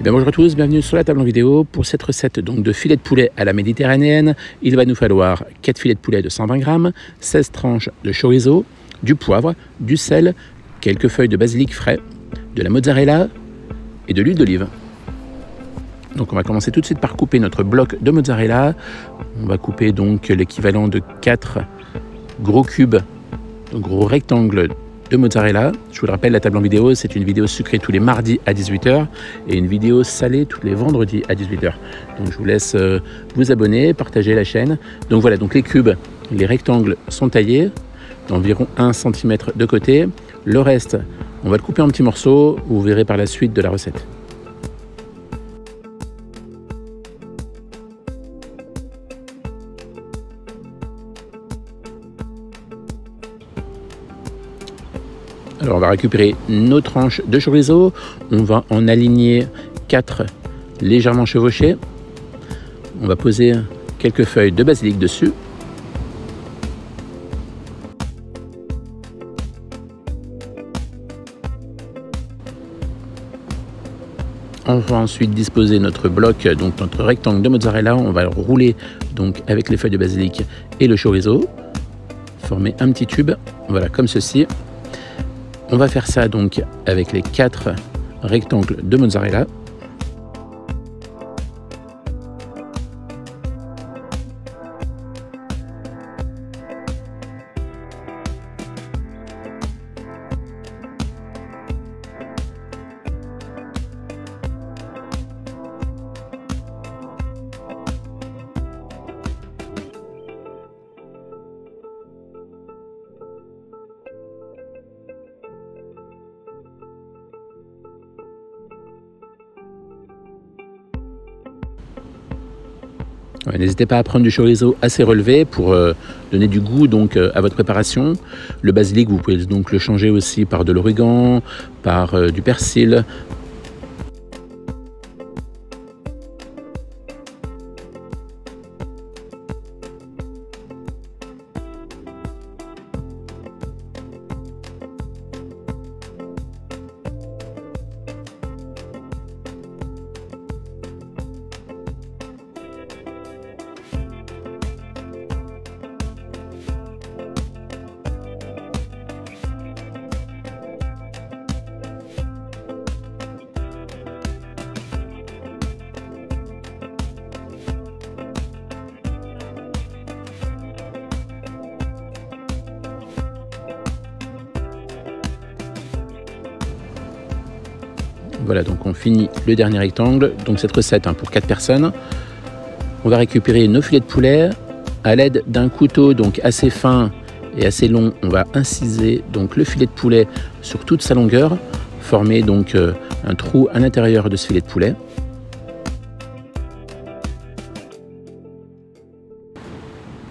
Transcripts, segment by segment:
Bien, bonjour à tous, bienvenue sur la table en vidéo pour cette recette donc de filet de poulet à la méditerranéenne. Il va nous falloir 4 filets de poulet de 120 grammes, 16 tranches de chorizo, du poivre, du sel, quelques feuilles de basilic frais, de la mozzarella et de l'huile d'olive. Donc on va commencer tout de suite par couper notre bloc de mozzarella. On va couper donc l'équivalent de 4 gros cubes, gros rectangles de mozzarella. Je vous le rappelle, la table en vidéo, c'est une vidéo sucrée tous les mardis à 18h et une vidéo salée tous les vendredis à 18h. Donc je vous laisse euh, vous abonner, partager la chaîne. Donc voilà, donc les cubes, les rectangles sont taillés d'environ 1 cm de côté. Le reste, on va le couper en petits morceaux, vous verrez par la suite de la recette. Alors on va récupérer nos tranches de chorizo, on va en aligner 4 légèrement chevauchées. On va poser quelques feuilles de basilic dessus. On va ensuite disposer notre bloc, donc notre rectangle de mozzarella. On va le rouler donc avec les feuilles de basilic et le chorizo. Former un petit tube, voilà comme ceci. On va faire ça donc avec les quatre rectangles de mozzarella. N'hésitez pas à prendre du chorizo assez relevé pour euh, donner du goût donc euh, à votre préparation. Le basilic, vous pouvez donc le changer aussi par de l'origan, par euh, du persil, Voilà, donc on finit le dernier rectangle. Donc cette recette hein, pour 4 personnes. On va récupérer nos filets de poulet. À l'aide d'un couteau donc assez fin et assez long, on va inciser donc le filet de poulet sur toute sa longueur, former donc euh, un trou à l'intérieur de ce filet de poulet.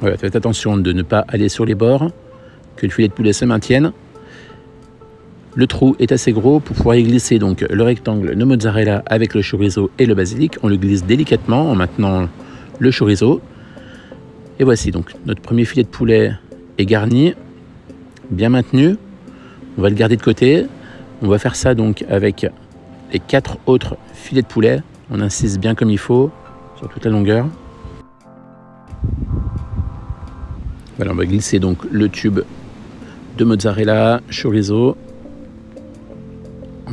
Voilà, faites attention de ne pas aller sur les bords, que le filet de poulet se maintienne. Le trou est assez gros pour pouvoir y glisser donc le rectangle de mozzarella avec le chorizo et le basilic. On le glisse délicatement en maintenant le chorizo. Et voici donc notre premier filet de poulet est garni, bien maintenu. On va le garder de côté. On va faire ça donc avec les quatre autres filets de poulet. On insiste bien comme il faut sur toute la longueur. Voilà, on va glisser donc le tube de mozzarella, chorizo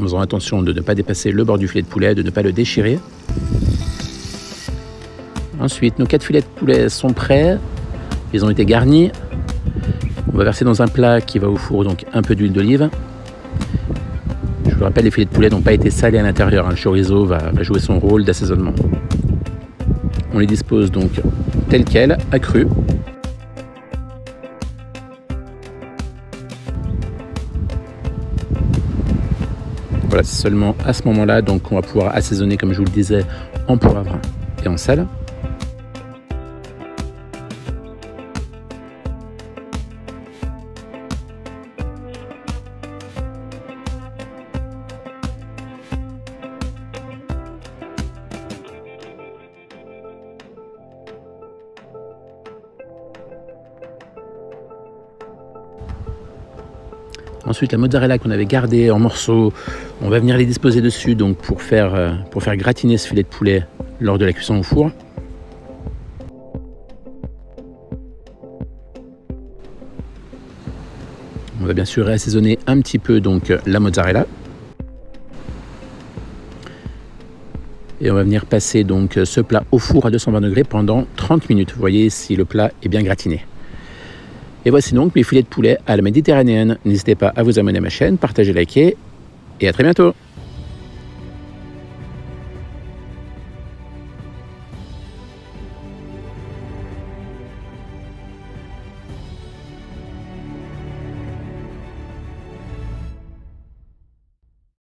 en faisant attention de ne pas dépasser le bord du filet de poulet, de ne pas le déchirer. Ensuite, nos quatre filets de poulet sont prêts. Ils ont été garnis. On va verser dans un plat qui va au four donc un peu d'huile d'olive. Je vous rappelle, les filets de poulet n'ont pas été salés à l'intérieur. Le chorizo va, va jouer son rôle d'assaisonnement. On les dispose donc tels quels, accrus. Voilà, c'est seulement à ce moment-là donc on va pouvoir assaisonner comme je vous le disais en poivre et en sel. Ensuite, la mozzarella qu'on avait gardée en morceaux, on va venir les disposer dessus donc pour faire, euh, pour faire gratiner ce filet de poulet lors de la cuisson au four. On va bien sûr assaisonner un petit peu donc la mozzarella. Et on va venir passer donc ce plat au four à 220 degrés pendant 30 minutes. Vous voyez si le plat est bien gratiné. Et voici donc mes filets de poulet à la méditerranéenne. N'hésitez pas à vous abonner à ma chaîne, partager, liker et à très bientôt